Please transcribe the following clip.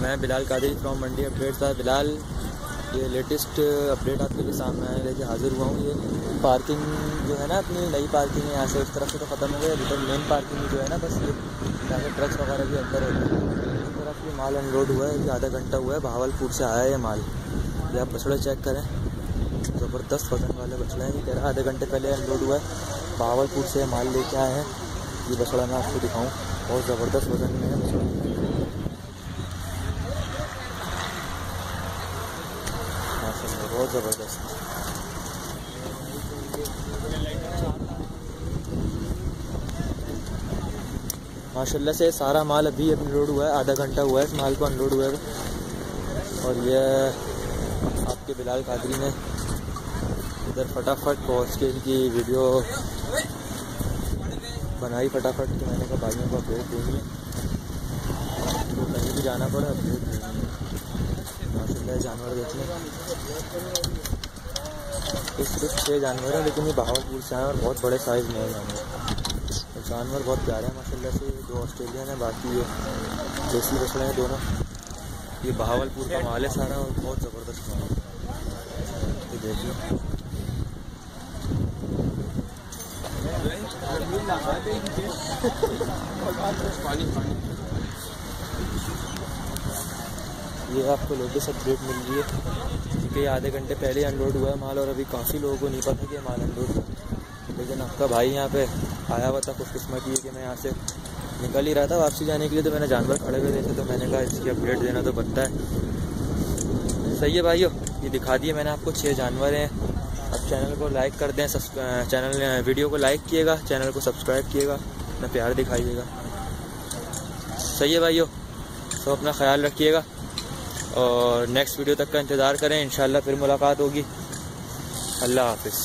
मैं Bilal Qadri from Mandi update था। बिलाल, ये लेटेस्ट अपडेट आपके लिए सामने लेके हाजिर हुआ हूँ। ये पार्किंग जो है ना, अपनी नई पार्किंग है, यहाँ से उस तरफ़ से तो ख़त्म हो गई अभी तक मेन पार्किंग जो है ना, बस ये यहाँ से ट्रक्स वगैरह भी अंदर हैं। इस तरफ़ ये माल अनलोड हुआ है आधा घंटा हुआ है। भावलपुर से आया है माल। ये आप बछड़े चेक करें। ज़बरदस्त वज़न वाले बछड़े हैं। ये कह रहा आधे घंटे पहले अनलोड हुआ है। भावलपुर से माल लेके आए हैं। ये बछड़ा मैं आपको दिखाऊँ। बहुत ज़बरदस्त वज़न में है बछड़ा। बहुत ज़बरदस्त। माशाल्लाह से सारा माल अभी अनलोड हुआ है, आधा घंटा हुआ है इस माल को अनलोड हुआ है और ये आपके बिलाल कादरी ने इधर फटाफट पहुँच के इनकी वीडियो बनाई फटाफट कि मैंने कहा, भाइयों को अपडेट है। तो कहीं भी जाना पड़ा अपडेट देनी जानवर देखने इस सिर्फ़ छः जानवर हैं, लेकिन ये बहावलपुर से आए और बहुत बड़े साइज़ में है जानवर। जानवर बहुत प्यारे हैं, माशाल्लाह से। दो ऑस्ट्रेलियन है, बाकी ये देसी बछड़े हैं दोनों। ये बहावलपुर का माल है सारा और बहुत ज़बरदस्त माल है। ये देख लो। ये आपको लेटेस्ट अपडेट मिल रही है। क्योंकि आधे घंटे पहले अनलोड हुआ है माल और अभी काफ़ी लोगों को नहीं पता कि ये माल अनलोड हुआ लेकिन आपका भाई यहाँ पे आया हुआ था खुशकिस्मती है कि मैं यहाँ से निकल ही रहा था वापसी जाने के लिए तो मैंने जानवर खड़े हुए देखे तो मैंने कहा, इसकी अपडेट देना तो बनता है। सही है भाइयों, ये दिखा दिए मैंने आपको छः जानवर हैं। अब चैनल को लाइक कर दें चैनल वीडियो को लाइक किएगा चैनल को सब्सक्राइब किएगा, अपना प्यार दिखाइएगा। सही है भाइयों तो अपना ख्याल रखिएगा। और नेक्स्ट वीडियो तक का इंतज़ार करें। इन फिर मुलाकात होगी। अल्लाह हाफिज़।